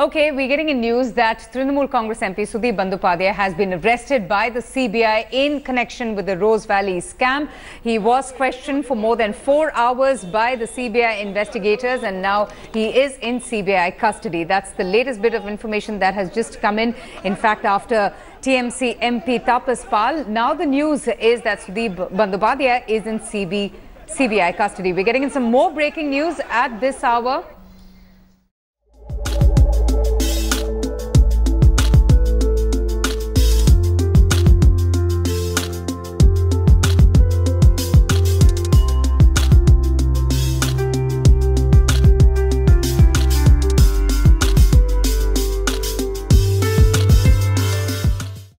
Okay, we're getting in news that Trinamool Congress MP Sudip Bandyopadhyay has been arrested by the CBI in connection with the Rose Valley scam. He was questioned for more than four hours by the CBI investigators and now he is in CBI custody. That's the latest bit of information that has just come in. In fact, after TMC MP Tapas Pal, now the news is that Sudip Bandyopadhyay is in CB, CBI custody. We're getting in some more breaking news at this hour.